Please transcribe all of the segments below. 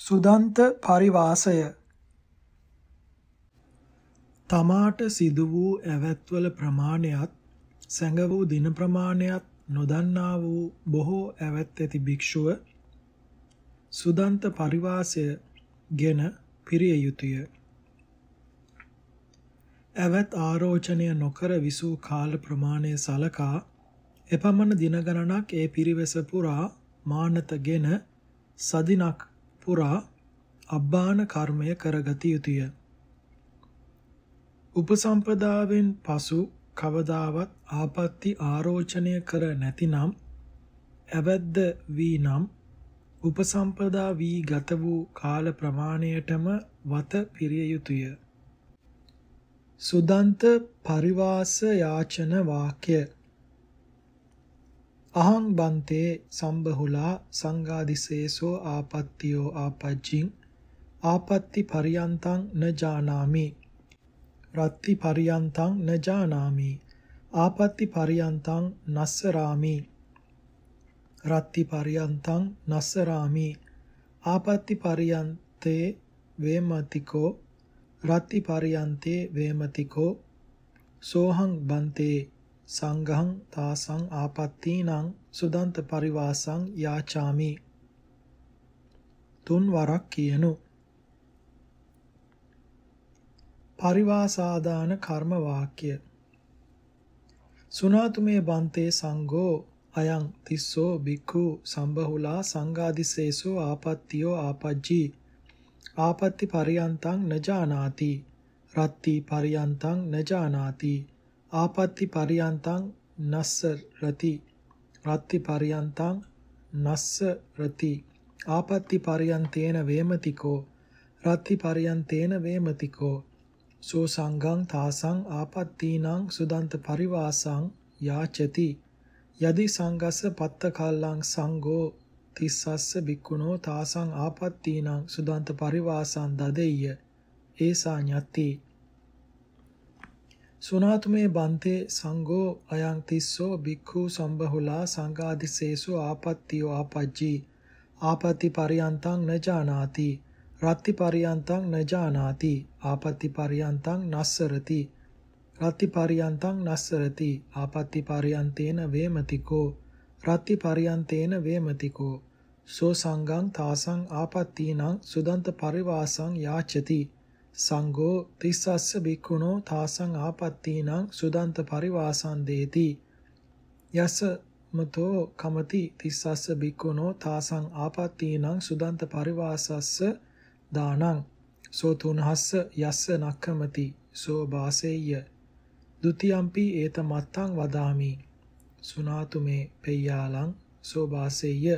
සුදන්ත පරිවාසය තමාට සිදු වූ ඇවැත්වල ප්‍රමාණයත් සැඟ වූ දින ප්‍රමාණයත් නොදන්නා වූ බොහෝ ඇවැත් ඇති භික්ෂුව සුදන්ත පරිවාසය ගෙන පිරිය යුතුය. ඇවැත් ආරෝචනය නොකර විසූ කාල ප්‍රමාණය සලකා එපමණ දින ගණනක් ඒ පිරිවෙස පුරා මානතගෙන සදිනක් පුරා අබ්බාන කර්මය කරගත යුතුය. උපසම්පදාවෙන් පසු කවදාවත් ආපත්‍ති ආරෝචනය කර නැතිනම් ඇවැද්ද වී නම් උපසම්පදා වී ගත වූ කාල ප්‍රමාණයටම වත පිරිය යුතුය. සුදන්ත පරිවාස යාචන වාක්‍ය අහං බන්තේ සම්බහුලා සංඝාදිසේසෝ ආපත්තියෝ ආපජ්ජින් ආපත්ති පරියන්තං න ජානාමි. රත්ති පරියන්තං න ජානාමි. ආපත්ති පරියන්තං නස්සරාමි. රත්ති පරියන්තං නස්සරාමි. ආපත්ති පරියන්තේ වේමතිකෝ රත්ති පරියන්තේ වේමතිකෝ සෝහං බන්තේ සංඝං තාසං ආපත්තීනං සුදන්ත පරිවාසං යාචාමි. තුන් වරක් කියනු. පරිවාසාදාන කර්ම වාක්‍ය. සුනාතුමේ බන්තේ සංඝෝ අයං තිස්සෝ බික්ඛු සම්බහුලා සංඝාදිසේසෝ ආපත්තියෝ ආපජ්ජී. ආපත්ති පරියන්තං නජානාති රත්ති පරියන්තං නජානාති ආපත්ති පරියන්තං නස්ස රති රත්ති පරියන්තං නස්ස රති ආපත්ති පරියන්තේන වේමතිකෝ. රත්ති පරියන්තේන වේමතිකෝ. සෝ සංඝං තාසං ආපත්තීනං සුදන්ත පරිවාසං යාචති. යදි සංඝස්ස පත්ත කල්ලං සංඝෝ තිස්සස්ස බික්කුණෝ තාසං ආපත්තීනං සුදන්ත පරිවාසං දදෙය්‍ය. ඒසා ඤත්ති. සුනාතුමේ බන්තේ සංඝෝ අයං තිස්සෝ බික්ඛු සම්බහුලා සංඝාදිසේසු ආපත්තියෝ ආපජ්ජී. ආපත්ති පරියන්තං නජානාති රත්ති පරියන්තං නජානාති ආපත්ති පරියන්තං නස්සරති. රත්ති පරියන්තං නස්සරති. ආපත්ති පරියන්තේන වේමතිකෝ. රත්ති පරියන්තේන වේමතිකෝ. සෝ සංඝං තාසං ආපත්තීනං සුදන්ත පරිවාසං යාචති. සංඝෝ තිස්සස්ස බික්ඛුනෝ තාසං ආපත්තීනං සුදන්ත පරිවාසං දේති යස මතෝ කමති තිස්සස්ස බික්ඛුනෝ තාසං ආපත්තීනං සුදන්ත පරිවාසස්ස දානං. සෝ තුනහස්ස යස්ස නක්ඛමති සෝ වාසෙය්‍ය ဒ ුතියම්පි ඒත මත්තං වදාමි. සුනාතු මේ පෙය්‍යාලං සෝ වාසෙය්‍ය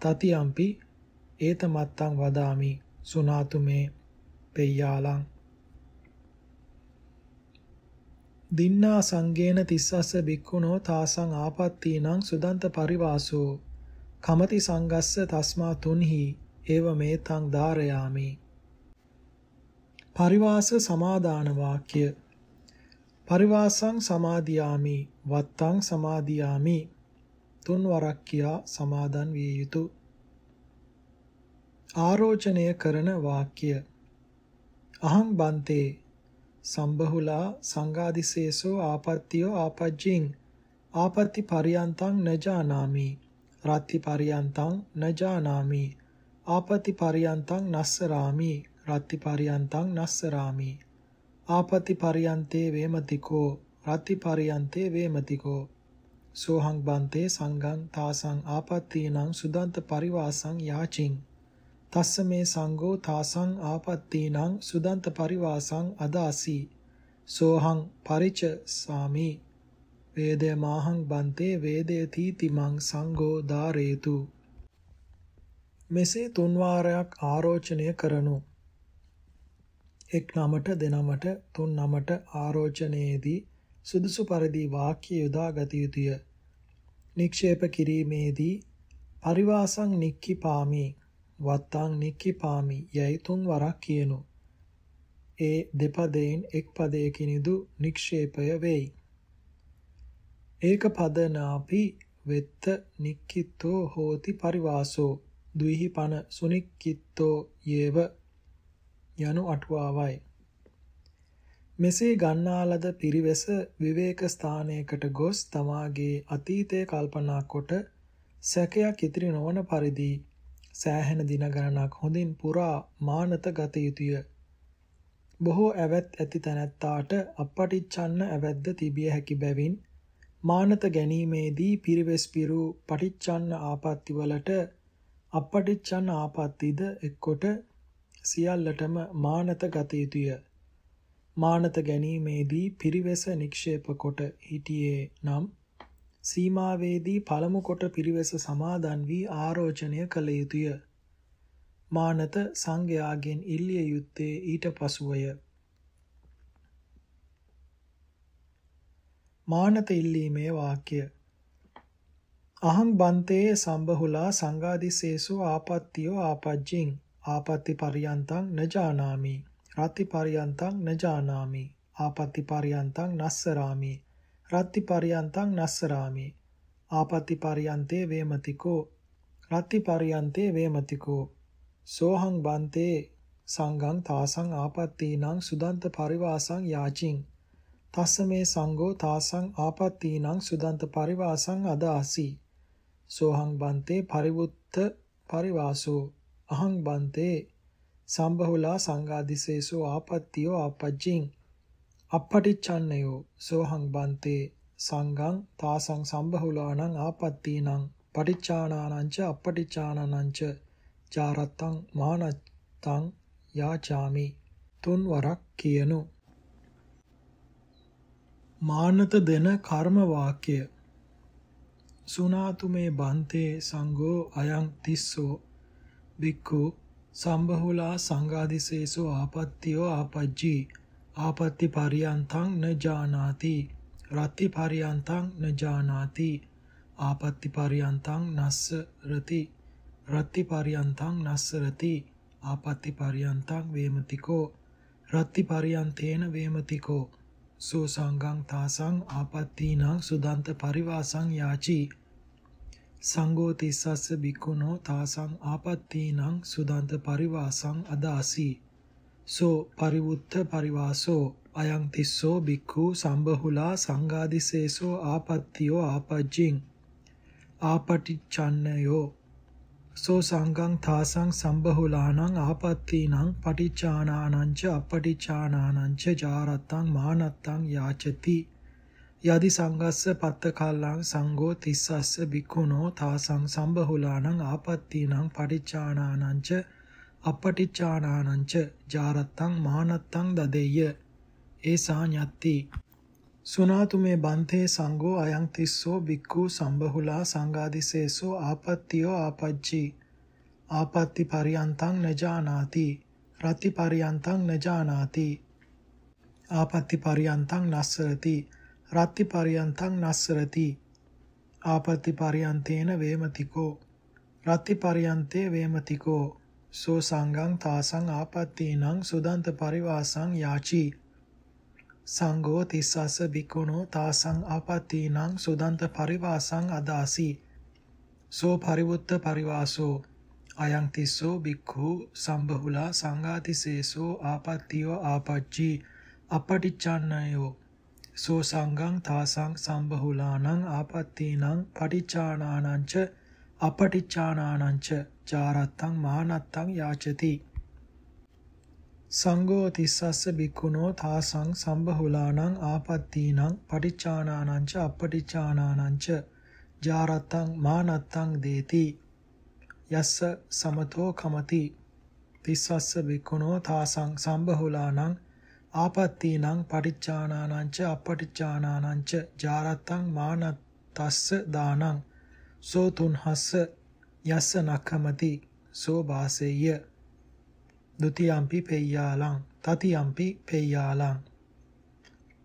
තතියම්පි ඒත මත්තං වදාමි. සුනාතු මේ පෙය්‍යාලං. දින්නා සංගේන තිස්සස්ස බික්කුණෝ තාසං ආපත්තීනං සුදන්ත පරිවාසෝ. කමති සංගස්ස තස්මා තුන්හි ඒව මේතං ධාරයාමි. පරිවාස සමාදාන වාක්‍ය. පරිවාසං සමාදියාමි වත්තං සමාදියාමි. තුන් වරක් කියා සමාදන් විය යුතු. ආරෝචනය කරන වාක්‍ය. අහං බන්තේ සම්බහුලා සංඝාදිසේසෝ ආපත්තියෝ ආපජ්ජින් ආපත්ති පරියන්තං නජානාමි රත්ති පරියන්තං නජානාමි ආපත්ති පරියන්තං නස්සරාමි. රත්ති පරියන්තං නස්සරාමි. ආපත්ති පරියන්තේ වේමතිකෝ. රත්ති පරියන්තේ වේමතිකෝ. සෝහං බන්තේ සංඝං තාසං ආපත්තීනං සුදන්ත පරිවාසං යාචින්. තස්ස මේ සංඝෝ තාසං ආපත්තීනං සුදන්ත පරිවාසං අදාසි। සෝහං පරිච සාමි। වේදේ මාහං බන්තේ වේදේ තීතිමං සංඝෝ ධාරේතු। මෙසේ තුන් වාරයක් ආරෝචනය කරනු। එක් නමට දෙනමට තුන් නමට ආරෝචනයේදී සුදුසු පරිදි වාක්‍ය යොදා ගත යුතුය। නික්ෂේප කිරීමේදී පරිවාසං නික්කි පාමි වත්තං නික්කිපාමි යයි තුන් වරක් කියනු. ඒ දෙපදයෙන් එක් පදයකිනිදු නික්ෂේපය වෙයි. ඒක පදනාපි වෙත්ත නික්කිතෝ හෝති පරිවාසෝ දුයිහි පන සුනික්කිත්තෝ යේව යනු අටුවාවයි. මෙසේ ගන්නාලද පිරිවෙස විවේක ස්ථානයකට ගොස් තමාගේ අතීතය කල්පනා කොට සැකයක් ඉතිරි නොවන පරිදි සෑහෙන දින ගණනක් හොඳින් පුරා මානත ගත යුතුය. බොහෝ ඇවැත් ඇති තැනැත්තාට අපපටිච්චන්න ඇවැද්ද තිබිය හැකි බැවින් මානත ගැනීමේදී පිරිවෙස් පිරු පටිච්චන්න ආපත්තිවලට අපපටිච්චන්න ආපත්තිද එක්කොට සියල්ලටම මානත ගත යුතුය. මානත ගැනීමේදී පිරිවෙස නික්ෂේප කොට හිටියේ නම් සීමාවේදී පළමු කොට පිරිවෙස සමාදන් වී ආරෝචනය කළ යුතුය. මානත සංඝයාගෙන් ඉල්ලිය යුත්තේ ඊට පසුවය. මානත ඉල්ලීමේ වාක්‍ය. අහං බන්තේ සම්බහුලා සංඝාදිසේසු ආපත්තියෝ ආපජ්ජින්. ආපත්ති පරියන්තං නජානාමි රත්ති පරියන්තං නජානාමි ආපත්ති පරියන්තං නස්සරාමි. රත්ති පරියන්තං නස්සරාමි. ආපත්ති පරියන්තේ වේමතිකෝ. රත්ති පරියන්තේ වේමතිකෝ. සෝහං බන්තේ සංඝං තාසං ආපත්තීනං සුදන්ත පරිවාසං යාචින්. තස්ස මේ සංඝෝ තාසං ආපත්තීනං සුදන්ත පරිවාසං අදාසි. සෝහං බන්තේ පරිවුත්ත පරිවාසෝ. අහං බන්තේ සම්බහුලා සංඝාදිසේසෝ ආපත්තියෝ ආපජ්ජින්. අපපටිච්චන්නයෝ සෝහං බන්තේ සංඝං තාසං සම්බහුලානං ආපත්තීනං පටිච්චානානංච අපපටිච්චානානංච චාරත්තං මානත්තං යාචාමි. තුන් වරක් කියනු. මානත දෙන කර්ම වාක්‍ය. සුනාතු මේ බන්තේ සංඝෝ අයං තිස්සෝ. බික්ඛු සම්බහුලා සංඝාදිසේසෝ ආපත්තියෝ ආපජ්ජී. ආපත්ති පරියන්තං න ජානාති. රත්ති පරියන්තං න ජානාති. ආපත්ති පරියන්තං නස්ස රති රත්ති පරියන්තං නස්ස රති ආපත්ති පරියන්තං වේමතිකෝ. රත්ති පරියන්තේන වේමතිකෝ. සෝ සංඝං තාසං ආපත්තීනං සුදන්ත පරිවාසං යාචි. සංඝෝ තිස්සස්ස බික්කුණෝ තාසං ආපත්තීනං සුදන්ත පරිවාසං අදාසී. සෝ පරිවුත්ත පරිවාසෝ අයං තිස්සෝ බික්ඛු සම්බහුලා සංඝාදිසේසෝ ආපත්තියෝ ආපජ්ජින් ආපටිච්චන්නයෝ සෝ සංඝං තාසං සම්බහුලානං ආපත්තීනං පටිච්චානානං ච අපටිච්චානානං ච ජාරත්තං මානත්තං යාචති යදි සංගස්ස පත්ත කල්ලං සංඝෝ තිස්සස්ස බික්ඛුනෝ තාසං සම්බහුලානං ආපත්තීනං පටිච්චානානං ච අපටිච්චානානංච ජාරත්තං මහනත්තං දදෙය්‍ය. ඒසා ඤත්ති සුනාතු මේ බන්තේ සංඝෝ අයං තිස්සෝ බික්ඛු සම්බහුලා සංඝාදිසේසෝ ආපත්තියෝ ආපජ්ජි ආපත්ති පරියන්තං නජානාති රති පරියන්තං නජානාති ආපත්ති පරියන්තං නස්සරති. රත්ති පරියන්තං නස්සරති. ආපත්ති පරියන්තේන වේමතිකෝ. රත්ති පරියන්තේ වේමතිකෝ. සෝ සංඝං තාසං ආපත්තීනං සුදන්ත පරිවාසං යාචි। සංඝෝ තිස්සස්ස බිකුණෝ තාසං ආපත්තීනං සුදන්ත පරිවාසං අදාසි। සෝ පරිවුත්ත පරිවාසෝ අයං තිස්සෝ බික්ඛු සම්බහුලා සංඝාතිසේසෝ ආපත්තියෝ ආපච්චි। අපටිච්චන්නයෝ සෝ සංඝං තාසං සම්බහුලානං ආපත්තීනං පටිච්චානානං ච අපටිච්චානානංච චාරත්තං මානත්තං යාචති. සංඝෝ තිස්සස්ස බික්ඛුනෝ තාසං සම්බහුලානං ආපත්තීනං පටිච්චානානංච අපටිච්චානානංච ජාරත්තං මානත්තං දේති. යස්ස සමතෝ කමති. තිස්සස්ස බික්ඛුනෝ තාසං සම්බහුලානං ආපත්තීනං පටිච්චානානංච අපටිච්චානානංච ජාරත්තං මානත්තස්ස දානං සෝ තුන්හස්ස යස්ස නක්ඛමති සෝ වාසෙය්‍ය ဒ ුතියම්පි පෙය්‍යාලං තතියම්පි පෙය්‍යාලං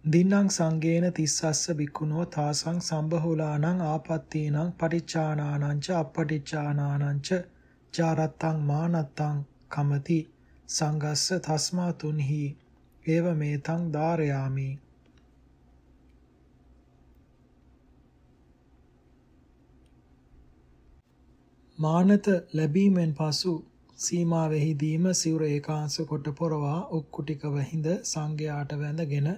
දින්නම් සංගේන තිස්සස්ස බික්කුණෝ තාසං සම්බහුලානං ආපත්තීනං පටිච්චානානං ච අපටිච්චානානං ච චාරත්තං මානත්තං කමති සංගස්ස තස්මා තුන්හි ඒව මේතං ධාරයාමි මානත ලැබීමෙන් පසු සීමාවෙහිදීම සිවුර ඒකාංශ කොට පොරවා උක්කුටිකව හිඳ සංඝයාට වැඳගෙන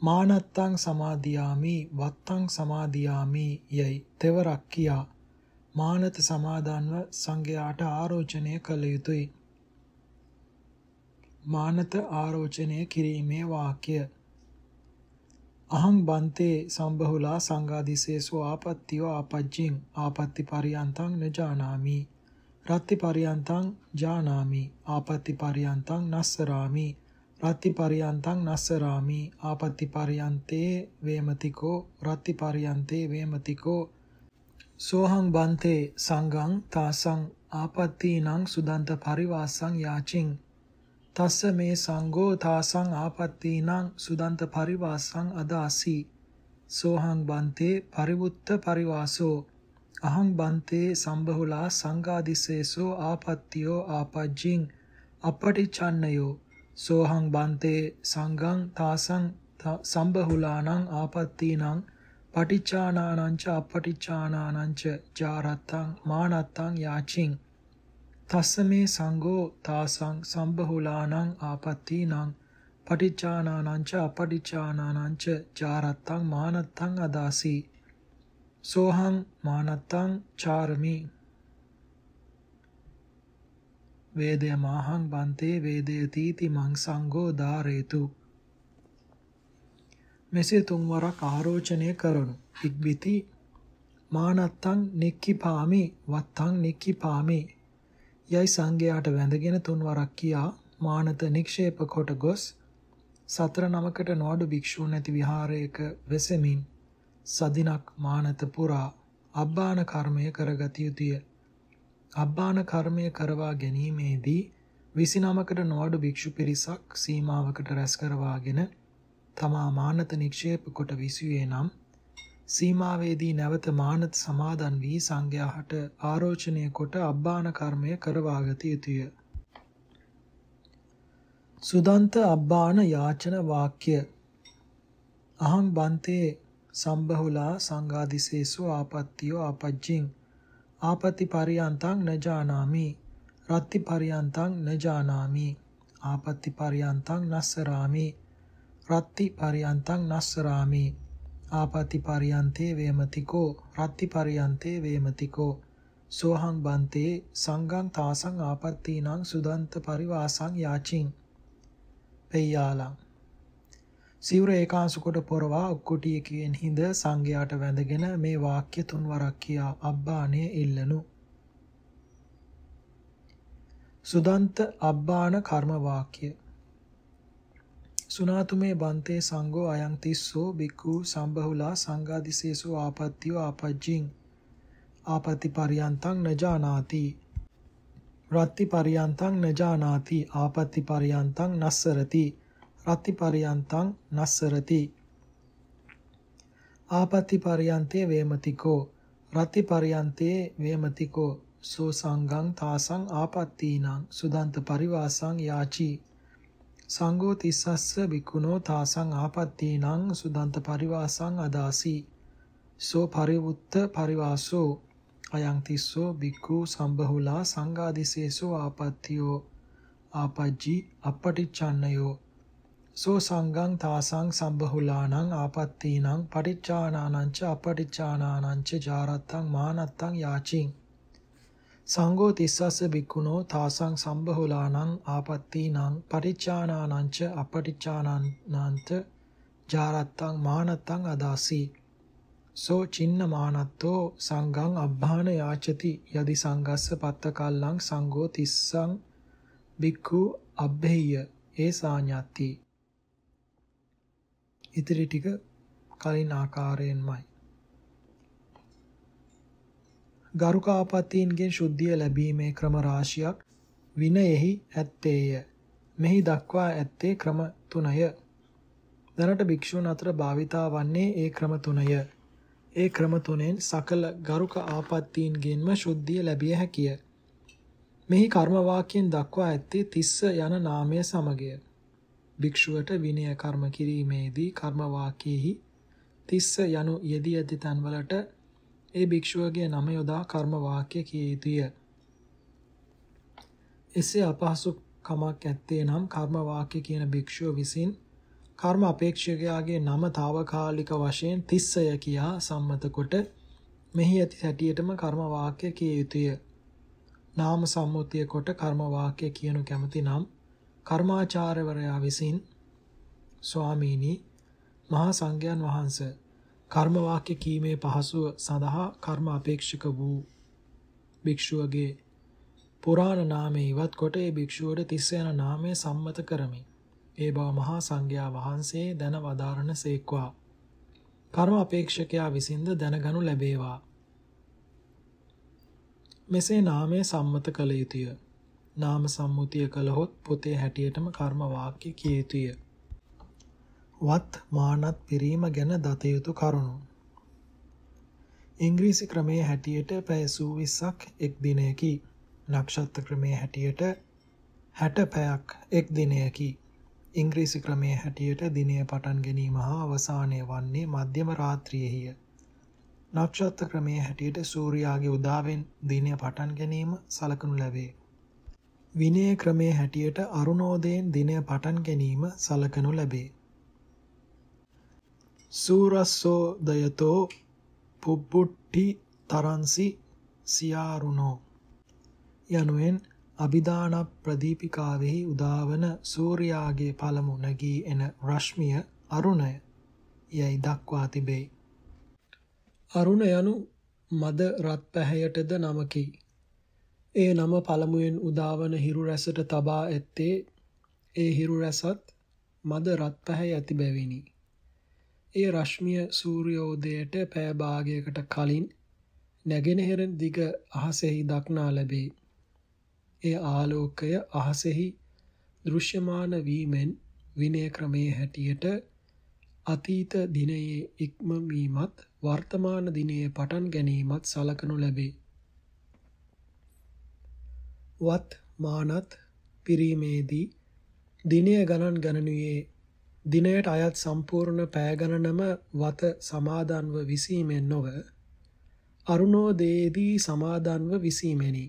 මානත්තං සමාදියාමි වත්තං සමාදියාමි යයි තෙවරක් කියා මානත සමාදන්ව සංඝයාට ආරෝචනය කළ යුතුය. මානත ආරෝචනය කිරීමේ වාක්‍ය අහං බන්තේ සම්බහුලා සංඝාදිසේසු ආපත්තියෝ ආපජ්ජින් ආපත්ති පරියන්තං නජානාමි රත්ති පරියන්තං ජානාමි. ආපත්ති පරියන්තං නස්සරාමි. රත්ති පරියන්තං නස්සරාමි. ආපත්ති පරියන්තේ වේමතිකෝ රත්ති පරියන්තේ වේමතිකෝ සෝහං බන්තේ සංගං තාසං ආපත්තීනං සුදන්ත පරිවාසං යාචින් තස්ස මේ සංඝෝ තාසං ආපත්තීනං සුදන්ත පරිවාසං අදාසි। සෝහං බන්තේ පරිවුත්ත පරිවාසෝ। අහං බන්තේ සම්බහුලා සංඝාදිසේසෝ ආපත්තියෝ ආපජ්ජින් අපටිචන්නයෝ සෝහං බන්තේ සංඝං තාසං සම්බහුලානං ආපත්තීනං පටිච්චානානං ච අපටිච්චානානං ච ජාරත්තං මානත්තං යාචින්। තස්ස මේ සංඝෝ තාසං සම්බහුලානං ආපත්තීනං පටිච්චානානං ච අපටිච්චානානං ච ජාරත්තං මානත්තං අදාසී සෝහං මානත්තං චාරමි වේදය මාහං බන්තේ වේදයතීති මං සංඝෝ ධාරේතු මෙසේ තුන්වරක් ආරෝචනය කරනු. ඉක්බිති මානත්තං නික්කිපාමි වත්තං නික්කිපාමි යයි සංඝයාට වැඳගෙන තුන්වරක් කියා මානත නික්ෂේප කොට ගොස් සතර නමකට නොඅඩු භික්ෂූන් නැති විහාරයක වෙසෙමින් සදිනක් මානත පුරා අබ්බාන කර්මය කරගත යුතුය. අබ්බාන කර්මය කරවා ගැනීමේදී 29කට නොඅඩු භික්ෂු පිරිසක් සීමාවකට රැස් කරවාගෙන තමා මානත නික්ෂේප කොට විසුවේ නම් සීමාවේදී නැවත මානත සමාදන් වී සංඝයාට ආරෝචනය කොට අබ්බාන කර්මය කරවාගත යුතුය. සුදන්ත අබ්බාන යාචන වාක්‍ය. අහං බන්තේ සම්බහුලා සංඝාදිසේසු ආපත්තියෝ ආපජ්ජින් ආපති පරියන්තං නජානාමි රත්ති පරියන්තං නජානාමි ආපත්ති පරියන්තං නස්සරාමි. රත්ති පරියන්තං නස්සරාමි. ආපති පරියන්තේ වේමතිකෝ රත්ති පරියන්තේ වේමතිකෝ. සෝහං බන්තේ සංගං තාසං ආපත්තීනං සුදන්ත පරිවාසං යාචින්. පෙය්‍යාලං. සිවුර ඒකාංශ කොට පොරවා කුටියකින් හිඳ සංඝයාට වැඳගෙන මේ වාක්‍ය තුන්වරක් කියා අබ්බාණය ඉල්ලනු. සුදන්ත අබ්බාන කර්ම වාක්‍ය. සුනාතුමේ බන්තේ සංඝෝ අයං තිස්සෝ බික්ඛු සම්බහුලා සංඝාදිසේසු ආපත්තියෝ ආපජ්ජින් ආපති පරියන්තං නජානාති රත්ති පරියන්තං නජානාති ආපති පරියන්තං නස්සරති. රත්ති පරියන්තං නස්සරති. ආපත්ති පරියන්තේ වේමතිකෝ. රත්ති පරියන්තේ වේමතිකෝ. සෝ සංගං තාසං ආපත්තීනං. සුදන්ත පරිවාසං යාචි. සංඝෝ තිස්සස්ස බිකුණෝ තාසං ආපත්තීනං සුදන්ත පරිවාසං අදාසි. සෝ පරිවුත්ත පරිවාසෝ අයං තිස්සෝ බික්ඛු සම්බහුලා සංඝාදිසේසෝ ආපත්තියෝ ආපජ්ජි අපටිච්චන්නයෝ සෝ සංගං තාසං සම්බහුලානං ආපත්තීනං පටිච්චානානං ච අපටිච්චානානං ච ජාරත්තං මානත්තං යාචින්. සංඝෝ තිස්සස්ස බික්කුණෝ තාසං සම්බහුලානං ආපත්තීනං පටිච්චානානං ච අපටිච්චානානන්ත ජාරත්තං මානත්තං අදාසි. සෝ චින්න මානත්තෝ සංඝං අබ්බාන යාචති. යදි සංගස්ස පත්ත කල්ලං සංඝෝ තිස්සං බික්ඛු අබ්බෙය්‍ය. ඒ සාඤ්ඤාති ඉතිරි ටික කලින් ආකාරයෙන්මයි. ගරුක ආපත්තීන්ගෙන් ශුද්ධිය ලැබීමේ ක්‍රම රාශියක් විනයෙහි ඇත්තේය. මෙහි දක්වා ඇත්තේ ක්‍රම තුනය. දැනට භික්ෂූන් අතර භාවිතා වන්නේ ඒ ක්‍රම තුනය. ඒ ක්‍රම තුනෙන් සකල ගරුක ආපත්තීන්ගෙන්ම ශුද්ධිය ලැබිය හැකිය. මෙහි කර්ම වාක්‍යයෙන් දක්වා ඇත්තේ තිස්ස යන නාමය සමගය. භික්ෂුවට විනය කර්ම කිරීමේදී කර්ම වාක්‍යෙහි තිස්ස යනු යෙදී ඇති තන්වලට ඒ භික්ෂුවගේ නම යොදා කර්ම වාක්‍ය කිය යුතුය. එසේ අපහසු කමක් ඇත්තේ නම් කර්ම වාක්‍ය කියන භික්ෂුව විසින් කර්ම අපේක්ෂකයාගේ නම తాවකාලික වශයෙන් තිස්සය කියා සම්මත කොට මෙහි ඇති හැටියටම කර්ම වාක්‍ය කිය යුතුය. නාම සම්මුතිය කොට කර්ම වාක්‍ය කියනු කැමති නම් කර්මාචාර්යවරයා විසින් ස්වාමීනි මහා සංඝයන් වහන්සේ කර්ම වාක්‍ය කීමේ පහසුව සඳහා කර්ම අපේක්ෂක වූ භික්ෂුවගේ පුරාණ නාමය ඉවත් කොට ඒ භික්ෂුවට තිස්ස යන නාමය සම්මත කරමි. ඒ බව මහා සංඝයා වහන්සේ දැන වදාරන සේක්වා. කර්ම අපේක්ෂකයා විසින්ද දැනගනු ලැබේවා. මෙසේ නාමය සම්මත කළ යුතුය. නාම සම්මුතිය කළහොත් පොතේ හැටියටම කර්ම වාක්‍ය කිය යුතුය. වත් මානත් පිරීම ගැන දත යුතු කරුණු. ඉංග්‍රීසි ක්‍රමයේ හැටියට පැය 20ක් එක් දිනයකි. නක්ෂත්‍ර ක්‍රමයේ හැටියට 60 පැයක් එක් දිනයකි. ඉංග්‍රීසි ක්‍රමයේ හැටියට දිනය පටන් ගැනීම හා අවසානය වන්නේ මධ්‍යම රාත්‍රියේය. නක්ෂත්‍ර ක්‍රමයේ හැටියට සූර්යාගේ උදාවෙන් දිනය පටන් ගැනීම සලකනු ලැබේ. විනය ක්‍රමයේ හැටියට අරුණෝදයෙන් දිනය පටන් ගැනීම සලකනු ලැබේ. සූරස්සෝදයතෝ පුබ්බුට්ටි තරන්සි සියාරුණෝ යනුවෙන් අභිදාන ප්‍රදීපිකාවෙහි උදාවන සූර්යාගේ පළමු නැගී එන රශ්මිය අරුණය යයි දක්වා තිබේ. අරුණ යනු මද රත් පැහැයටද නමකි. ඒ නම පළමුවෙන් උදාවන හිරු රැසට තබා ඇත්තේ ඒ හිරු රැසත් මද රත් පැහැ ඇති බැවිනි. ඒ රශ්මිය සූර්යෝදයට පෑ භාගයකට කලින් නැගෙනහිර දිග අහසෙහි දක්නා ලැබේ. ඒ ආලෝකය අහසෙහි දෘශ්‍යමාන වීමෙන් විනය ක්‍රමයේ හැටියට අතීත දිනයේ ඉක්මවීමත් වර්තමාන දිනයේ පටන් ගැනීමත් සලකනු ලැබේ. වත් මානත් පිරීමේදී දිනය ගණන් ගණනුයේ දිනයට අයත් සම්පූර්ණ පෑගණනම වත සමාදන්ව විසීමෙන් නොව අරුණෝදයේදී සමාදන්ව විසීමෙනි.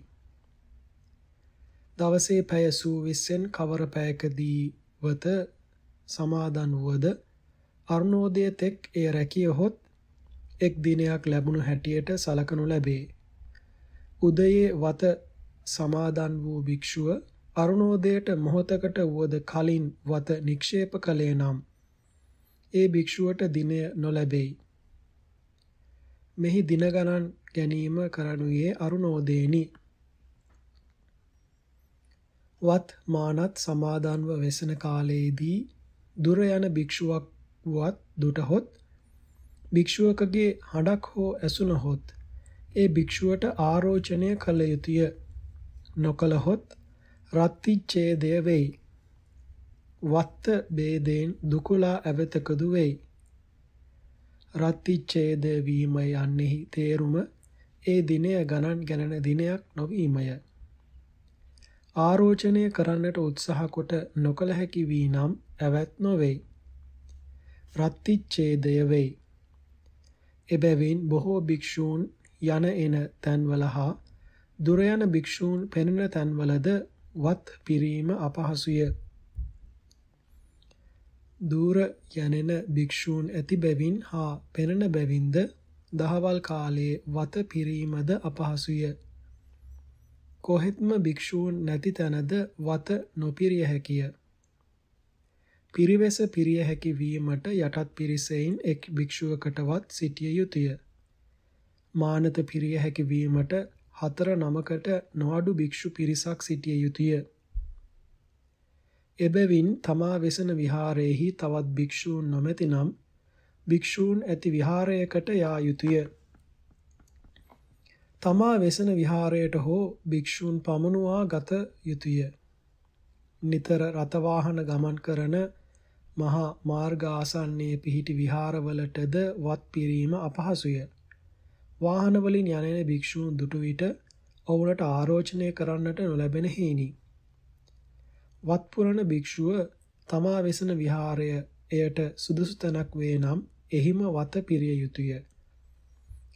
දවසේ පැය සූවිස්සෙන් කවර පැයකදී වත සමාදන් වුවද අරුණෝදය තෙක් එය රැකියහොත් එක් දිනයක් ලැබුණු හැටියට සලකනු ලැබේ. උදයේ වත සමාදන් වූ භික්ෂුව අරුණෝදයට මොහොතකට වුවද කලින් වත නික්ෂේප කළේ නම් ඒ භික්ෂුවට දිනය නොලැබෙයි. මෙහි දින ගණන් ගැනීම කරනුයේ අරුණෝදේනි. වත් මානත් සමාදන්ව වෙසෙන කාලයේදී දුර යන භික්ෂුවක් වත් දුටහොත් භික්ෂුවකගේ හඬක් හෝ ඇසුනහොත් ඒ භික්ෂුවට ආරෝචනය කළ යුතුය. නොකලහොත් රත්තිච්ඡේදය වෙයි. වත්ත ભેදෙන් දුකලා ඇවතකදු වෙයි. රත්තිච්ඡේද වීම යන්නේහි තේරුම ඒ දිනය ගණන් ගණන දිනයක් නොවීමය. ආරෝචනය කරන්නට උත්සාහ කොට නොකල හැකි වී නම් ඇවත් නොවේයි. රත්තිච්ඡේදය වෙයි. එබැවින් බොහෝ භික්ෂූන් යන එන තැන්වල හා දුර යන භික්ෂූන් පෙනෙන තැන්වලද වත් පිරීම අපහසුය. දූර යනෙන භික්ෂූන් ඇති බැවින් හා පෙනෙන බැවින්ද දහවල් කාලයේ වත පිරීමද අපහසුය. කොහෙත්ම භික්ෂූන් නැති තැනද වත නොපිරිය හැකිය. පිරිවෙස පිරිය හැකි වීමට යටත් පිරිසෙයින් එක් භික්ෂුවකටවත් සිටිය යුතුය. මානත පිරිය හැකි වීමට හතර නමකට නොඅඩු භික්ෂු පිරිසක් සිටිය යුතුය. එබැවින් තමා වෙසෙන විහාරයේහි තවත් භික්ෂූන් නොමැති නම් භික්ෂූන් ඇති විහාරයකට යා යුතුය. තමා වෙසෙන විහාරයට හෝ භික්ෂූන් පමුණුවා ගත යුතුය. නිතර රතවාහන ගමන් කරන මහා මාර්ග ආසන්නයේ පිහිටි විහාරවලටද වත් පිරීම අපහසුය. වාහන වලින් යන භික්ෂූන් දුටු විට ඔවුන්ට ආරෝචනය කරන්නට නොලැබෙන හේනි. වත්පුරණ භික්ෂුව තමා වෙසෙන විහාරය එයට සුදුසු තැනක් වේ නම් එහිම වත පිරිය යුතුය.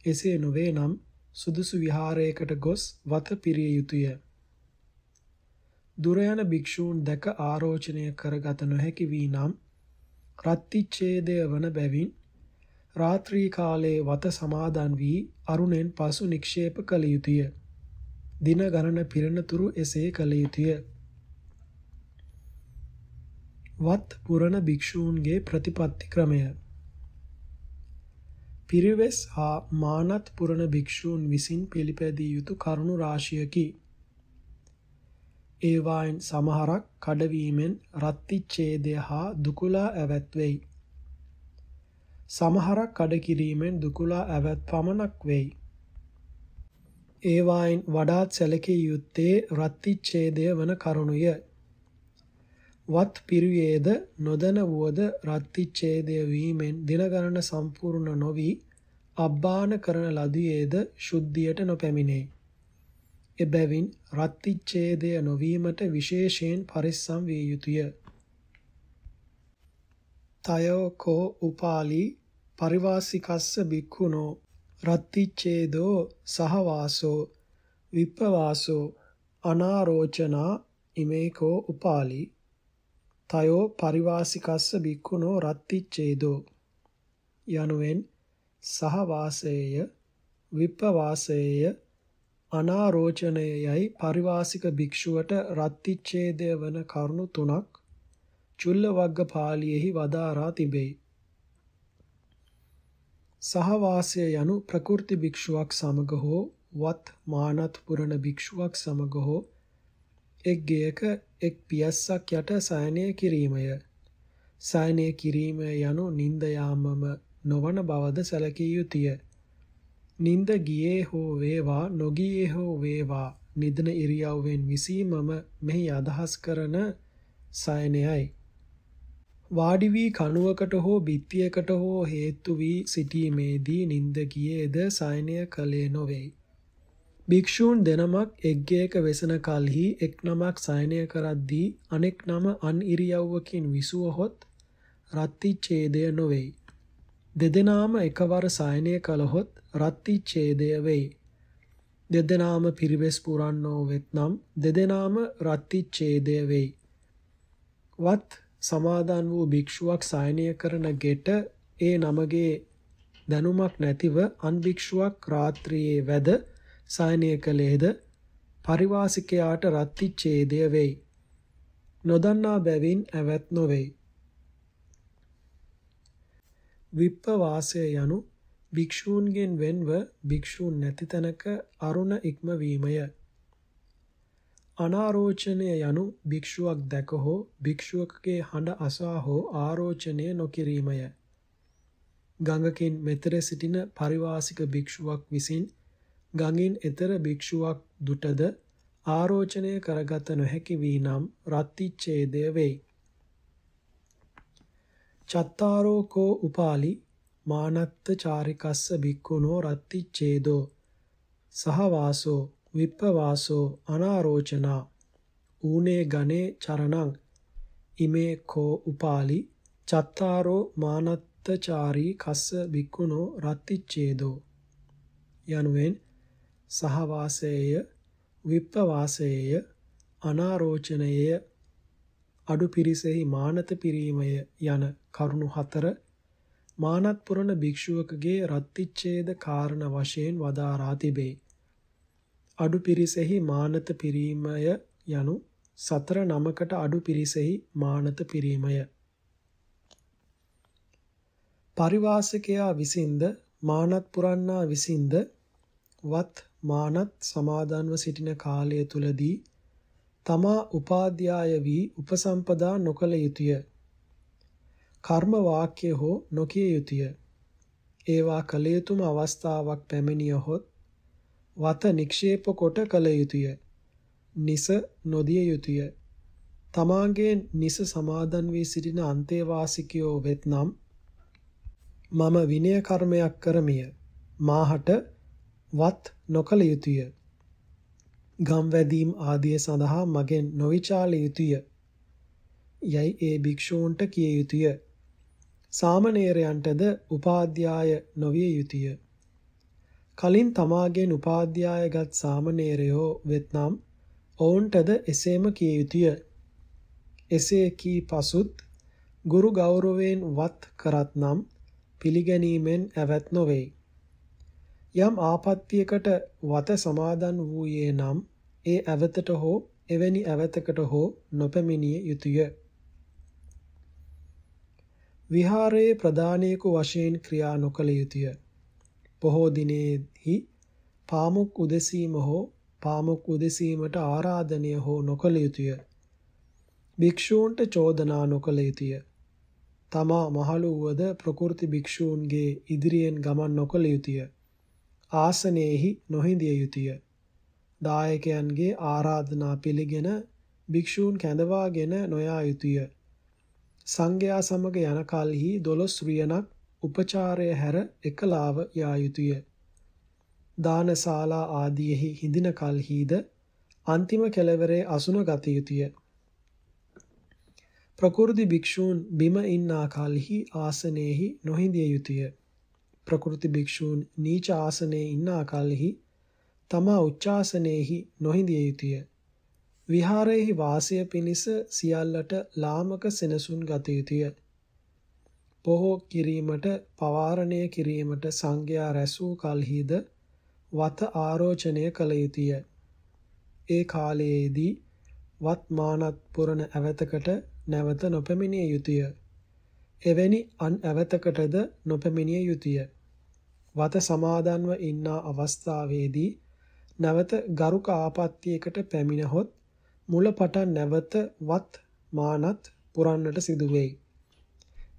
එසේ නොවේ නම් සුදුසු විහාරයකට ගොස් වත පිරිය යුතුය. දුර යන භික්ෂූන් දැක ආරෝචනය කරගත නොහැකි වී නම් රත්තිච්ඡේදය වන බැවින් රාත්‍රී කාලයේ වත සමාදන් වී අරුණෙන් පසු නික්ෂේප කළ යුතුය. දින ගණන පිරෙනතුරු එසේ කළ යුතුය. වත් පුරණ භික්ෂූන්ගේ ප්‍රතිපත්ති ක්‍රමය පිරිවෙස් හා මානත් පුරණ භික්ෂූන් විසින් පිළිපැදිය යුතු කරුණු රාශියකි. ඒවායින් සමහරක් කඩවීමෙන් රත්තිච්ඡේදය හා දුකුලා ඇවැත් වෙයි. සමහරක් කඩ කිරීමෙන් දුකුලා ඇවැත් පමණක් වෙයි. ඒවායින් වඩාත් සැලකිය යුත්තේ රත්තිච්ඡේදය වන කරුණුය. වත් පිරියේද නොදැන වුවද රත්තිච්ඡේදය වීමෙන් දින ගණන සම්පූර්ණ නොවි අබ්බාන කරන ලදියේද ශුද්ධියට නොපැමිණේ. එබැවින් රත්තිච්ඡේදය නොවීමට විශේෂයෙන් පරිස්සම් විය යුතුය. තයෝකෝ උපාලි පරිවාසිකස්ස බික්ඛුනෝ රත්තිච්ඡේදෝ සහවාසෝ විප්පවාසෝ අනාරෝචනා ඉමේකෝ උපාලි තයෝ පරිවාසිකස්ස බික්කුණෝ රත්තිච්ඡේදෝ යනුවෙන් සහවාසයේය විප්පවාසයේය අනාරෝචනයයි පරිවාසික භික්ෂුවට රත්තිච්ඡේදය වන කරුණු තුනක් චුල්ල වග්ග පාළියේහි වදාරා තිබේ. සහවාසය යනු ප්‍රකෘති භික්ෂුවක් සමග හෝ වත් මානත් පුරණ භික්ෂුවක් සමග හෝ එක් ගෙයක එක් පියස්සක් යට සයනය කිරීමය. සයනය කිරීම යනු නින්ද යාමම නොවන බවද සැලකිය යුතුය. නින්ද ගියේ හෝ වේවා නොගියේ හෝ වේවා නිදන ඉරියව්වෙන් විසීමම මෙහි අදහස් කරන සයනයයි. වාඩි වී කණුවකට හෝ බිත්තියකට හෝ හේතු වී සිටීමේදී නිନ୍ଦ ගියේද සයනය කලේ නොවේ. භික්ෂූන් දෙනමක් එක්ගේක වෙසන කලෙහි එක් නමක් සයනය කරද්දී අනෙක් නම අන් ඉරියව්වකින් විසුවහොත් රත්තිච්ඡේදය නොවේයි. දෙදෙනාම එකවර සයනය කළහොත් රත්තිච්ඡේදය වෙයි. දෙදෙනාම පිරිවෙස් පුරන්නෝ වෙත්නම් දෙදෙනාම රත්තිච්ඡේදය වෙයි. වත් සමාදන් වූ භික්ෂුවක් සයනය කරන ගෙට ඒ නමගේ දැනුමක් නැතිව අන් භික්ෂුවක් රාත්‍රියේ වැද සයනය කළේද පරිවාසිකයාට රත්තිච්ඡේදය වෙයි. නොදන්නා බැවින් ඇවැත් නොවේයි. විප්පවාසය යනු භික්ෂූන්ගෙන් වෙන්ව භික්ෂූන් නැති තැනක අරුණ ඉක්මවීමය. අනාරෝචනය යනු භික්ෂුවක් දැක හෝ භික්ෂුවකගේ හඬ අසා හෝ ආරෝචනය නොකිරීමය. ගඟකින් මෙතර සිටින පරිවාසික භික්ෂුවක් විසින් ගඟින් එතර භික්ෂුවක් දුටද ආරෝචනය කරගත නොහැකි වී නම් රත්තිච්ඡේදය වෙයි. චත්තාරෝ කෝ උපාලි මානත්ත චාරිකස්ස භික්ඛුනෝ රත්තිච්ඡේදෝ සහවාසෝ විප්පවාසෝ අනාරෝචනා. ඌනේ ගනේ චරණං. ඉමේ කෝ උපාලි. චත්තාරෝ මානත්තචාරී කස්ස භික්ඛුනෝ රත්තිච්ඡේදෝ. යනුවෙන් සහවාසයේය විප්පවාසයේය අනාරෝචනයේය අඩු පිරිසෙහි මානත පිරීමය යන කරුණු හතර මානත් පුරණ භික්ෂුවකගේ රත්තිච්ඡේද කාරණ වශයෙන් වදාරා තිබේ. අඩු පිරිසෙහි මානත පිරීමය යනු සතර නමකට අඩු පිරිසෙහි මානත පිරීමය. පරිවාසකයා විසින්ද මානත් පුරන්නා විසින්ද වත් මානත් සමාදන්ව සිටින කාලය තුලදී තමා උපාධ්‍යාය වී උපසම්පදා නොකළ යුතුය. කර්ම වාක්‍ය හෝ නොකිය යුතුය. ඒවා කළ යුතුම අවස්ථාවක් පැමිණියහොත් වත නික්ෂේප කොට කළ යුතුය. නිස නොදිය යුතුය. තමාගේ නිස සමාදන් වී සිටින අන්තේවාසිකයෝ වෙත්නම් මම විනය කර්මයක් කරමිය මාහට වත් නොකළ යුතුය. ගම් වැදීම් ආදිය සඳහා මගෙන් නොවිචාල යුතුය. යයි ඒ භික්ෂූන්ට කිය යුතුය. සාමණේරයන්ටද උපාධ්‍යාය නොවිය යුතුය. කලින් තමාගෙන් උපාධ්‍යායගත් සාමණේරයෝ වෙත්නම් ඔවුන්ටද එසේම කිය යුතුය. එසේ කී පසුත් ගුරු ගෞරවයෙන් වත් කරත්නම් පිළිගැනීමෙන් ඇවත් නොවේ. යම් ආපත්‍යයකට වත සමාදන් වූයේ නම් ඒ ඇවතට හෝ එවැනි ඇවතකට හෝ නොපැමිණිය යුතුය. විහාරයේ ප්‍රධානයෙකු වශයෙන් ක්‍රියා නොකළ යුතුය. බොහෝ දිනෙහි පාමුක් උදෙසීම හෝ පාමුක් උදෙසීමට ආරාධනය හෝ නොකළ යුතුය. භික්ෂූන්ට චෝදනා නොකළ යුතුය. තමා මහලු වුවද ප්‍රකෘති භික්ෂූන්ගේ ඉදිරියෙන් ගමන් නොකළ යුතුය. ආසනයේහි නොහිඳිය යුතුය. දායකයන්ගේ ආරාධනා පිළිගෙන භික්ෂූන් කැඳවාගෙන නොයා යුතුය. සංඝයා සමග යන කලෙහි දොළොස් රියනක් උපචාරය හැර එකලාව යා යුතුය. දානශාලා ආදීෙහි හිඳින කලෙහිද අන්තිම කෙළවරේ අසුන ගත යුතුය. ප්‍රකෘති භික්ෂූන් බිම ඉන්නා කලෙහි ආසනයේහි නොහිඳිය යුතුය. ප්‍රකෘති භික්ෂූන් නීච ආසනයේ ඉන්නා කලෙහි තමා උච්චාසනයේහි නොහිඳිය යුතුය. විහාරයේහි වාසය පිණිස සියල්ලට ලාමක සෙනසුන් ගත යුතුය. පොහෝ කිරීමට පවාරණය කිරීමට සංඝයා රැස් වූ කලෙහිද වත ආරෝචනය කළ යුතුය. ඒ කාලයේදී වත් මානත් පුරණ ඇවතකට නැවත නොපැමිණිය යුතුය. එවැනි අන් ඇවතකටද නොපැමිණිය යුතුය. වත සමාදන්ව ඉන්නා අවස්ථාවේදී නැවත ගරුක ආපත්‍යයකට පැමිණහොත් මුල පටන් නැවත වත් මානත් පුරන්නට සිදුවෙයි.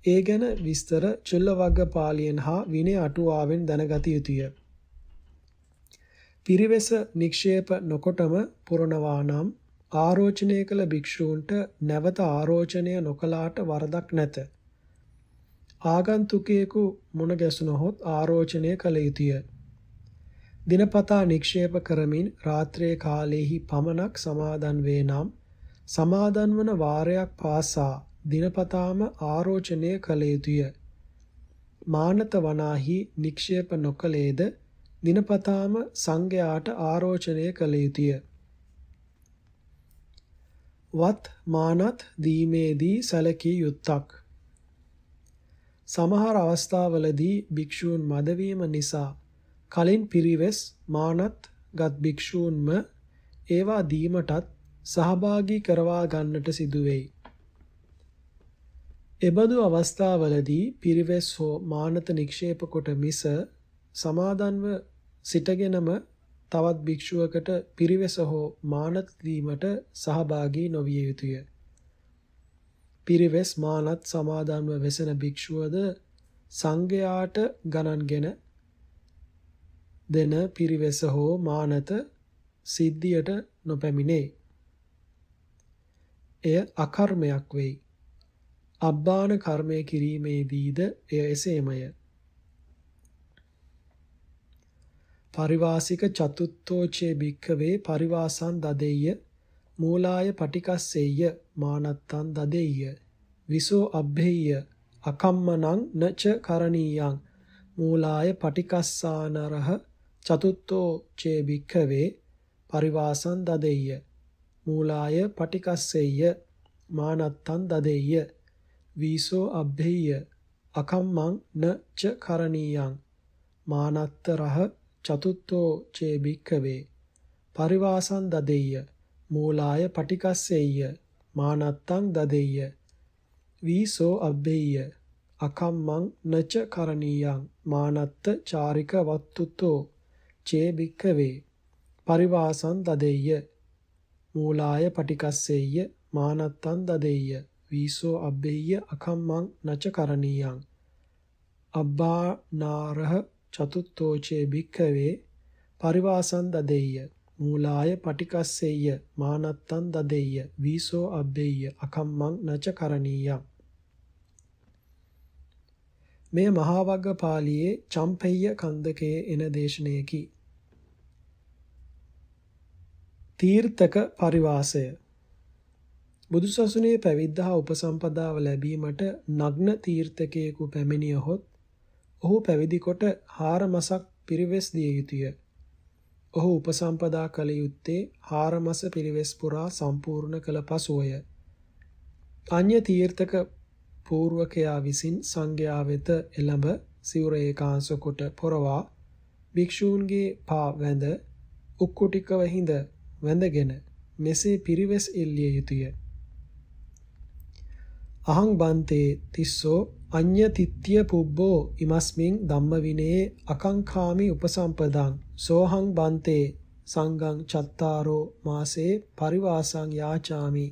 ඒ ගැන විස්තර චුල්ලවග්ගපාලියෙන් හා විනය අටුවාවෙන් දැනගත යුතුය. පිරිවෙස නික්ෂේප නොකොටම පුරනවා නම් ආරෝචනය කළ භික්ෂූන්ට නැවත ආරෝචනය නොකලාට වරදක් නැත. ආගන්තුකයෙකු මුණ ගැසුණහොත් ආරෝචනය කළ යුතුය. දිනපතා නික්ෂේප කරමින් රාත්‍රයේ කාලයේහි පමණක් සමාදන් වේ නම් සමාදන් වන වාරයක් පාසා දිනපතාම ආරෝචනය කළ යුතුය. මානත වනාහි නික්ෂේප නොකලේද දිනපතාම සංඝයාට ආරෝචනය කළ යුතුය. වත් මානත් දීමේදී සැලකිය යුත්තක්. සමහර අවස්ථාවලදී භික්ෂූන් මදවීම නිසා කලින් පිරිවෙස් මානත් ගත් භික්ෂූන්ම ඒවා දීමටත් සහභාගී කරවා ගන්නට සිදුවෙයි. එබඳු අවස්ථාවලදී පිරිවෙස් හෝ මානත නික්ෂේප කොට මිස සමාදන්ව සිටගෙනම තවත් භික්ෂුවකට පිරිවෙස හෝ මානත් දීමට සහභාගී නොවිය යුතුය. පිරිවෙස් මානත් සමාදන්ව වෙසෙන භික්ෂුවද සංඝයාට ගණන්ගෙන දෙන පිරිවෙස හෝ මානත සිද්ධියට නොපැමිණේ. එය අකර්මයක් වෙයි. අබ්බාන කර්මය කිරීමේදීද එය එසේමය. පරිවාසික චතුත්තෝචේ භික්කවේ පරිවාසං දදෙය්‍ය මූලාය පටිකස්සෙය්‍ය මානත්තං දදෙය්‍ය විසෝ අබ්බෙය්‍ය අකම්මනං නච කරණීයං මූලාය පටිකස්සානරහ චතුත්තෝ චේ භික්ඛවේ පරිවාසං දදෙය්‍ය මූලාය පටිකස්සෙය්‍ය මානත්තං දදෙය්‍ය වීසෝ අබ්බෙය්‍ය අකම්මං නච කරණීයං මානත්තරහ චතුත්තෝ චේ භික්ඛවේ පරිවාසං දදෙය්‍ය මූලාය පටිකස්සෙය්‍ය මානත්තං දදෙය්‍ය වීසෝ අබ්බෙය්‍ය අකම්මං නච කරණීයං මානත්ත චාරික වත්තුතෝ චේ භික්ඛවේ පරිවාසං දදෙය්‍ය මූලාය පටිකස්සෙය්‍ය මානත්තං දදෙය්‍ය වීසෝ අබ්බෙය්‍ය අකම්මං නච කරණීයං। අබ්බා නාරහ චතුත්තෝචේ භික්ඛවේ පරිවාසං දදෙය්‍ය। මූලාය පටිකස්සෙය්‍ය මානත්තං දදෙය්‍ය। වීසෝ අබ්බෙය්‍ය අකම්මං නච කරණීයං। මෙය මහා වග්ගපාළියේ චම්පෙය්‍ය කන්දකයේ එන දේශනයකි। තීර්ථක පරිවාසය බුදුසසුනේ පැවිද්ද හා උපසම්පදාව ලැබීමට නග්න තීර්ථකයෙකු පැමිණියහොත් ඔහු පැවිදි කොට හාර මසක් පිරිවෙස් දිය යුතුය. ඔහු උපසම්පදා කළ යුත්තේ හාරමස පිරිවෙස් පුරා සම්පූර්ණ කළ පසුවය. අන්‍ය තීර්ථක පූර්වකයා විසින් සංඝයා වෙත එළඹ සිවුර ඒකාංශ කොට පොරවා භික්ෂූන්ගේ පා වැඳ උක්කුටිකව හිඳ වැඳගෙන මෙසේ පිරිවෙස් එල්ලිය යුතුය. අහං බන්තේ තිස්සෝ අඤ්ඤ තිත්‍ය පුබ්බෝ ඉමස්මින් ධම්ම විනේ අකංකාමි උපසම්පදං සෝහං බන්තේ සංගං චත්තාරෝ මාසේ පරිවාසං යාචාමි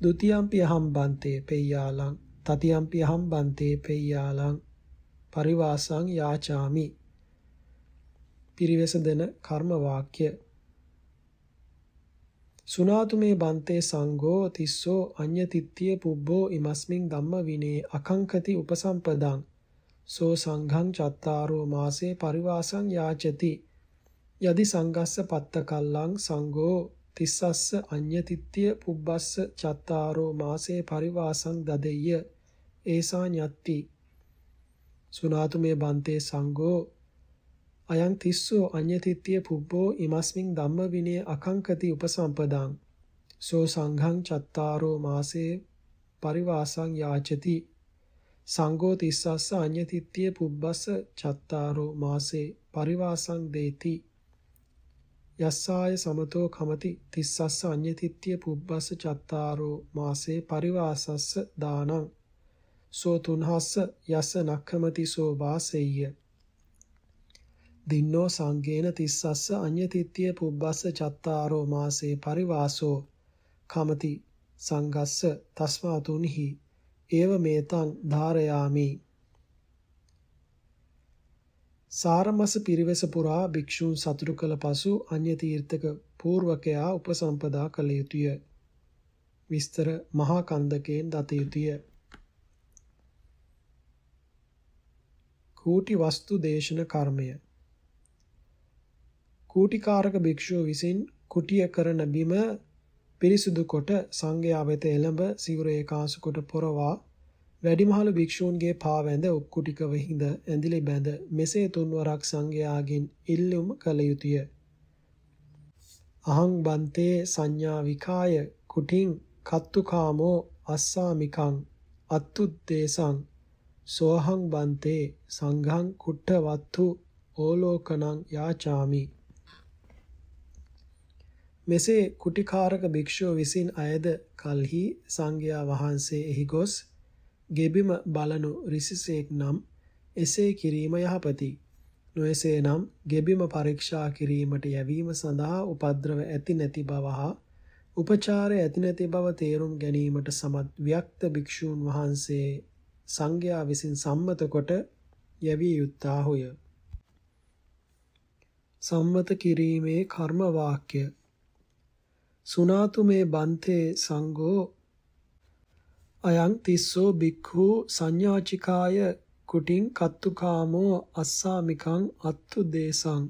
ဒ ුතියම්පි අහම් බන්තේ පෙය්‍යාලං තතියම්පි අහම් බන්තේ පෙය්‍යාලං පරිවාසං යාචාමි. පිරිවෙස දෙන කර්ම වාක්‍ය සුනාතු මේ බන්තේ සංඝෝ තිස්සෝ අඤ්ඤ තිත්තිය පුබ්බෝ ඉමස්මින් ධම්ම විනේ අකංකති උපසම්පදං. සෝ සංඝං චත්තාරෝ මාසේ පරිවාසං යාචති. යදි සංගස්ස පත්ත කල්ලං සංඝෝ තිස්සස්ස අඤ්ඤ තිත්තිය පුබ්බස්ස චත්තාරෝ මාසේ පරිවාසං දදෙය්‍ය. ඒසා ඤත්ති. සුනාතු මේ බන්තේ සංඝෝ අයං තිස්සෝ අඤ්ඤතිත්‍ය පුබ්බෝ ඉමස්මින් ධම්ම විනේ අකංකති උපසම්පදං. සෝ සංඝං චත්තාරෝ මාසේ පරිවාසං යාචති. සංඝෝ තිස්සස්ස අඤ්ඤතිත්‍ය පුබ්බස්ස චත්තාරෝ මාසේ පරිවාසං දේති. යස්සාය සමතෝ කමති තිස්සස්ස අඤ්ඤතිත්‍ය පුබ්බස්ස චත්තාරෝ මාසේ පරිවාසස්ස දානං. සෝ තුන්හස්ස යස්ස නක්ඛමති සෝ වාසෙය්‍ය. දින්නෝ සංගේන තිස්සස්ස අඤ්ඤතිත්‍ය පුබ්බස්ස චත්තාරෝ මාසේ පරිවාසෝ කමති සංගස්ස තස්මා තුන්හි ඒව මේතං ධාරයාමි සාරමස පිරිවෙස පුරා භික්ෂූන් සතුටු කළ පසු අන්‍ය තීර්ථක පූර්වකයා උපසම්පදා කළ යුතුය. විස්තර මහා කන්දකයෙන් දත යුතුය. කූටි වස්තු දේශන කර්මය කූටිකාරක භික්ෂුව විසින් කුටිය කරන බිම පිරිසුදු කොට සංඝයා වෙත එළඹ සිවුර ඒකාසු කොට පොරවා වැඩිමහල් භික්ෂූන්ගේ පා වැඳ උක්කුටිකව හිඳ ඇඳිලි බැඳ මෙසේ තුන්වරක් සංඝයාගෙන් ඉල්ලුම් කළ යුතුය. අහං බන්තේ සංඥා විකාය කුටින් කත්තුකාමෝ අස්සාමිකං අත්තුද්දේසං සෝහං බන්තේ සංඝං කුට්ටවත්තු ඕලෝකනං යාචාමි මෙසේ කුටිකාරක භික්ෂුව විසින් අයද කල්හි සංඝයා වහන්සේ එහි ගොස් ගෙබිම බලනු රිසිසේක් නම් එසේ කිරීම යහපති. නොයසේ නම් ගෙබිම පරීක්ෂා කිරීමට යැවීම සඳහා උපද්‍රව ඇති නැති බව හා උපචාරය ඇති නැති බව තේරුම් ගැනීමට සමත් ව්‍යක්ත භික්ෂූන් වහන්සේ සංඝයා විසින් සම්මත කොට යැවිය යුත්තාහුය. සම්මත කිරීමේ කර්ම වාක්‍ය සුනාතු මේ බන්තේ සංඝෝ අයං තිස්සෝ බික්ඛු සංඥාචිකාය කුටින් කත්තුකාමෝ අස්සාමිකං අත්තු දේසං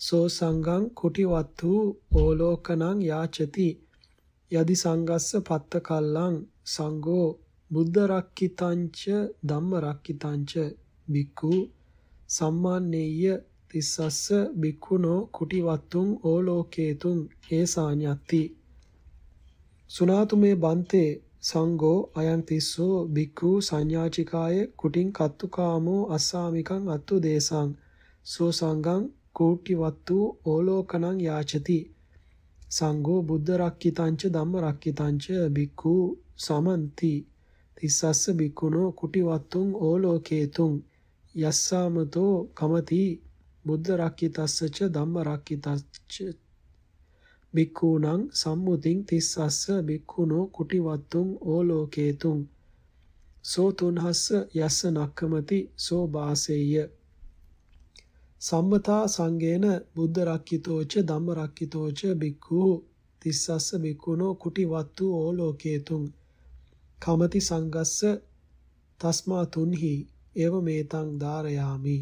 සෝ සංඝං කුටිවත්තු ඕලෝකනං යාචති යදි සංගස්ස පත්ත කල්ලං සංඝෝ බුද්ධ රක්කිතංච ධම්ම රක්කිතංච බික්ඛු සම්මාන්නේය තිස්සස්ස බික්ඛුනෝ කුටිවත්තුං ඕලෝකේතුං ඒසාඤ්ඤත්ති සුනාතුමේ බන්තේ සංඝෝ අයං තිස්සෝ බික්ඛු සංඥාචිකාය කුටින් කත්තුකාමෝ අස්සාමිකං අත්තු දේසං. සෝ සංඝං කෝටිවත්තු ඕලෝකනං යාචති. සංඝෝ බුද්ධ රක්කිතංච ධම්ම රක්කිතංච බික්ඛු සමන්ති. තිස්සස්ස බික්ඛුනෝ කුටිවත්තුං ඕලෝකේතුං යස්සාමතෝ කමති බුද්ධ රක්කිතස්සච ධම්ම රක්කිතච්ච බික්ඛූණං සම්මුතින් තිස්සස්ස බික්ඛුනෝ කුටිවත්තුං ඕලෝකේතුං. සෝ තුන්හස්ස යස්ස නක්කමති සෝ බාසෙය්‍ය සම්මතා සංගේන බුද්ධ රක්කිතෝච ධම්ම රක්කිතෝච බික්ඛු තිස්සස්ස බික්ඛුනෝ කුටිවත්තු ඕලෝකේතුං. කමති සංගස්ස තස්මා තුන්හි එව මේතං ධාරයාමි.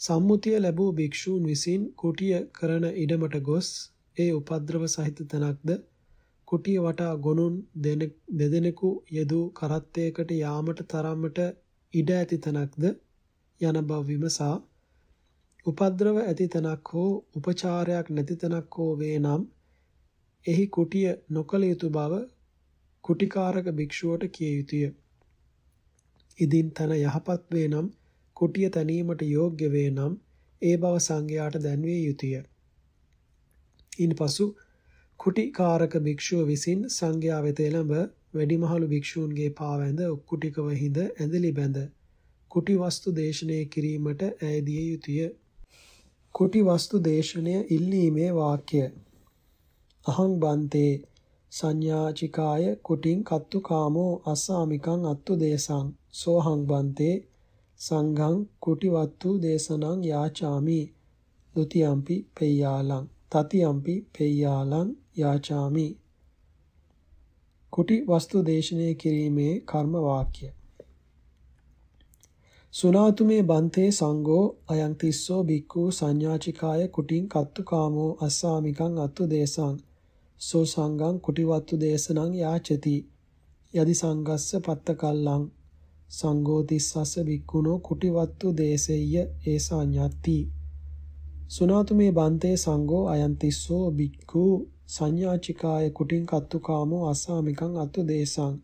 සම්මුතිය ලැබූ භික්ෂූන් විසින් කුටිය කරන ඉඩමට ගොස් ඒ උපද්‍රව සහිත තැනක්ද කුටිය වටා ගොනුන් දෙදෙනෙකු යෙදූ කරත්තයකට යාමට තරමට ඉඩ ඇති තැනක්ද යන බව විමසා උපද්‍රව ඇති තැනක් හෝ උපචාරයක් නැති තැනක් හෝ වේ නම් එහි කුටිය නොකළ යුතු බව කුටිකාරක භික්ෂුවට කිය යුතුය. ඉදින් තන යහපත් වේ නම් කුටිය තැනීමට යෝග්‍ය වේ නම් ඒ බව සංඝයාට දැන්විය යුතුය. ඉන්පසු කුටිකාරක භික්ෂුව විසින් සංඝයා වෙත එළඹ වැඩිමහලු භික්ෂූන්ගේ පාවැඳ කුටිකව හිඳ ඇඳලි බැඳ කුටි වස්තු දේශනය කිරීමට ඈදිය යුතුය. කුටි වස්තු දේශනය ඉල්ලීමේ වාක්‍ය අහං බන්තේ සංඥාචිකාය කුටින් කත්තු කාමෝ අස්සාමිකං අත්තු දේසං සෝහං බන්තේ සංඝං කුටිවත්තු දේශනං යාචාමි. ဒ ුතියම්පි පෙය්‍යාලං. තතියම්පි පෙය්‍යාලං යාචාමි. කුටි වස්තු දේශනය කිරීමේ කර්ම වාක්‍ය. සුනාතුමේ බන්තේ සංඝෝ අයං තිස්සෝ බික්ඛු සංඥාචිකාය කුටින් කත්තු කාමෝ අස්සාමිකං අත්තු දේසං සෝ සංඝං කුටිවත්තු දේශනං යාචති. යදි සංගස්ස පත්තකල්ලං. සංඝෝ තිස්සස්ස බික්ඛුනෝ කුටිවත්තු දේසෙය්‍ය ඒසඤ්ඤත්ති සුනාතුමේ බන්තේ සංඝෝ අයං තිස්සෝ බික්ඛු සංඥාචිකාය කුටින් කත්තු කාමෝ අස්සාමිකං අත්තු දේසං.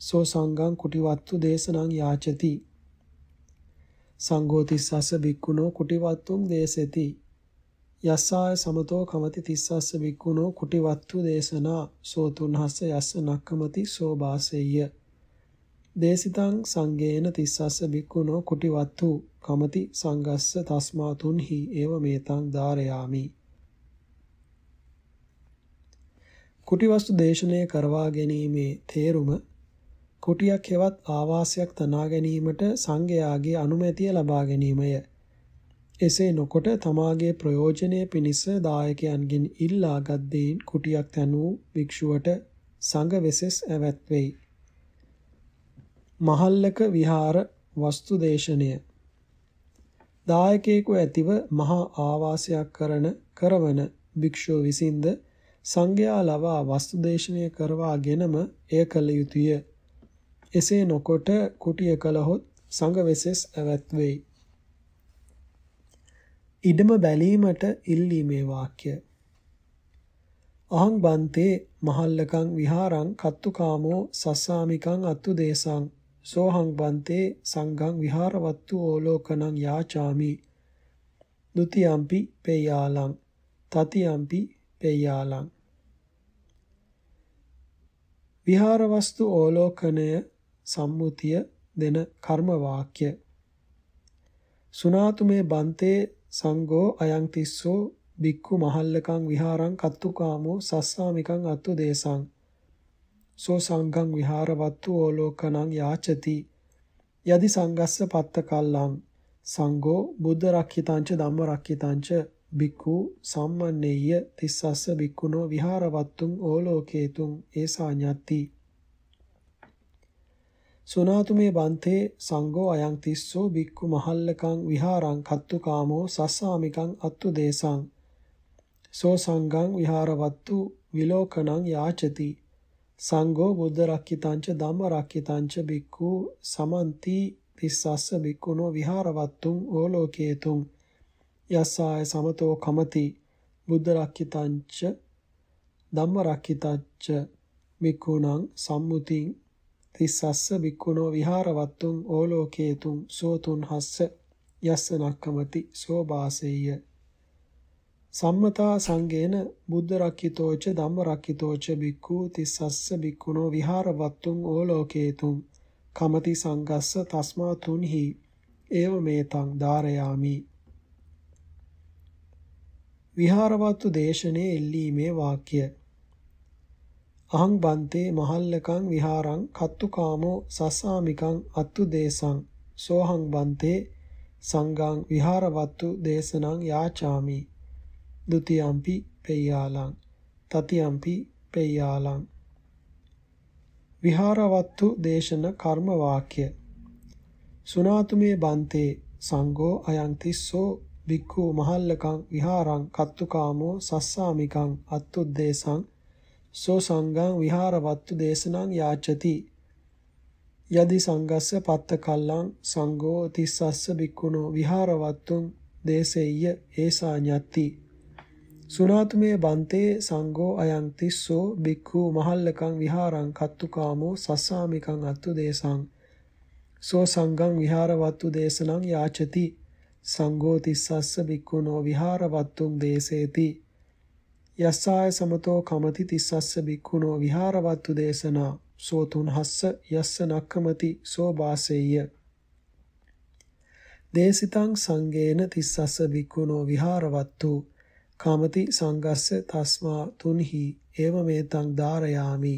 සෝ සංඝං කුටිවත්තු දේශනං යාචති. සංඝෝ තිස්සස්ස බික්කුණෝ කුටිවත්තුම් දේසෙති. යස්සාය සමතෝ කමති තිස්සස්ස බික්කුණෝ කුටිවත්තු දේශනා. සෝ තුන්හස්ස යස්ස නක්කමති සෝ බාසෙය්‍ය. දේසිතං සංගේන තිස්සස්ස බික්කුණෝ කුටිවත්තු කමති සංගස්ස තස්මා තුන්හි ඒව මේතං ධාරයාමි කුටිවස්තු දේශනය කරවා ගැනීමේ තේරුම කුටියක් හෙවත් ආවාසයක් තනා ගැනීමට සංඝයාගේ අනුමැතිය ලබා ගැනීමය. එසේ නොකොට තමාගේ ප්‍රයෝජනය පිණිස දායකයන්ගෙන් ඉල්ලාගත් දෙයින් කුටියක් තැනූ භික්ෂුවට සංඝ වෙසෙස් ඇවැත් වෙයි. මහල්ලක විහාර වස්තු දේශනය දායකයෙකු ඇතිව මහා ආවාසයක් කරන කරවන භික්ෂුව විසින්ද සංඝයා ලවා වස්තු දේශනය කරවාගෙනම එය කළ යුතුය. එසේ නොකොට කුටිය කළහොත් සංඝ වෙසෙස් ඇවැත් වෙයි. ඉඩම බැලීමට ඉල්ලීමේ වාක්‍ය අහං බන්තේ මහල්ලකං විහාරං කත්තුකාමෝ සස්සාමිකං අත්තු දේසං සෝහං බන්තේ සංඝං විහාරවත්තු ඕලෝකනං යාචාමි. ဒ ුතියම්පි පේයාලං තතියම්පි පෙය්‍යාලං විහාර වස්තු ඕලෝකනය සම්මුතිය දෙන කර්ම වාක්‍ය සුනාතුමේ බන්තේ සංඝෝ අයං තිස්සෝ බික්ඛු මහල්ලකං විහාරං කත්තුකාමෝ සස්සාමිකං අත්තු දේසං. සෝ සංඝං විහාරවත්තු ඕලෝකනං යාචති. යදි සංගස්ස පත්ත කල්ලං සංඝෝ බුද්ධ රක්ඛිතංච ධම්ම රක්ඛිතංච බික්ඛු සම්මන්නේය තිස්සස්ස බික්ඛුනෝ විහාරවත්තුං ඕලෝකේතුං ඒසාඤ්ඤත්ති සුනාතුමේ බන්තේ සංඝෝ අයං තිස්සෝ බික්ඛු මහල්ලකං විහාරං කත්තුකාමෝ සස්සාමිකං අත්තු දේසං. සෝ සංඝං විහාරවත්තු විලෝකනං යාචති. සංඝෝ බුද්ධ රක්ඛිතංච ධම්ම රක්ඛිතංච බික්ඛු සමන්ති තිස්සස්ස බික්ඛුනෝ විහාරවත්තුං ඕලෝකේතුං යස්සාය සමතෝ කමති බුද්ධ රක්ඛිතංච ධම්ම රක්ඛිතච්ච මික්ඛුණං සම්මුතින් තිස්සස්ස බික්ඛුනෝ විහාරවත්තුං ඕලෝකේතුං සෝතුන් හස්ස යස්ස නක්කමති සෝ බාසෙය්‍ය සම්මතා සංගේන බුද්ධ රක්ඛිතෝච ධම්ම රක්ඛිතෝච බික්ඛු තිස්සස්ස බික්ඛුනෝ විහාරවත්තුං ඕලෝකේතුං කමති සංගස්ස තස්මා තුන්හි ඒව මේතං ධාරයාමි. විහාරවත්තු දේශනේ එල්ලීමේ වාක්‍ය. අහං බන්තේ මහල්ලකං විහාරං කත්තුකාමෝ සස්සාමිකං අත්තු දේසං සෝහං බන්තේ සංඝං විහාරවත්තු දේශනං යාචාමි. ဒ ුතියම්පි පෙය්‍යාලං. තතියම්පි පෙය්‍යාලං. විහාරවත්තු දේශන කර්ම වාක්‍ය. සුනාතුමේ බන්තේ සංඝෝ අයං තිස්සෝ බික්ඛු මහල්ලකං විහාරං කත්තුකාමෝ සස්සාමිකං අත්තුද්දේශං සෝ සංඝං විහාරවත්තු දේශනං යාචති. යදි සංගස්ස පත්ත කල්ලං සංඝෝ තිස්සස්ස බික්කුණෝ විහාරවත්තුන් දේසෙය්‍ය ඒසා ඤත්ති. සුනාතුමේ බන්තේ සංඝෝ අයං තිස්සෝ බික්ඛු මහල්ලකං විහාරං කත්තුකාමෝ සස්සාමිකං අත්තු දේසං. සෝ සංඝං විහාරවත්තු දේශනං යාචති. සංඝෝ තිස්සස්ස බික්කුණෝ විහාරවත්තුන් දේසේති. යස්සාය සමතෝ කමති තිස්සස්ස බික්කුණෝ විහාරවත්තු දේශනා. සෝ තුන්හස්ස යස්ස නක්කමති සෝ වාසෙය්‍ය දේසිතං සංගේන තිස්සස්ස බික්කුණෝ විහාරවත්තු. කමති සංගස්ස තස්මා තුන්හි ඒව මේතං ධාරයාමි.